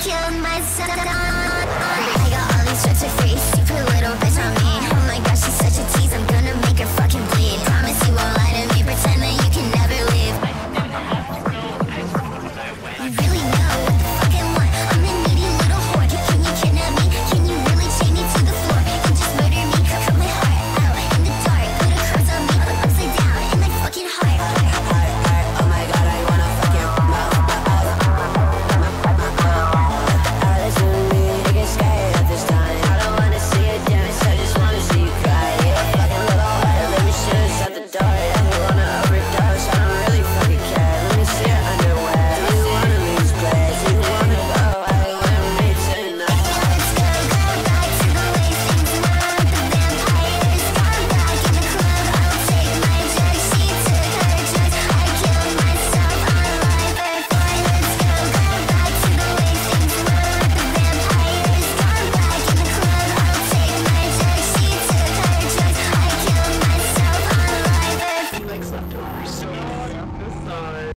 Kill my son.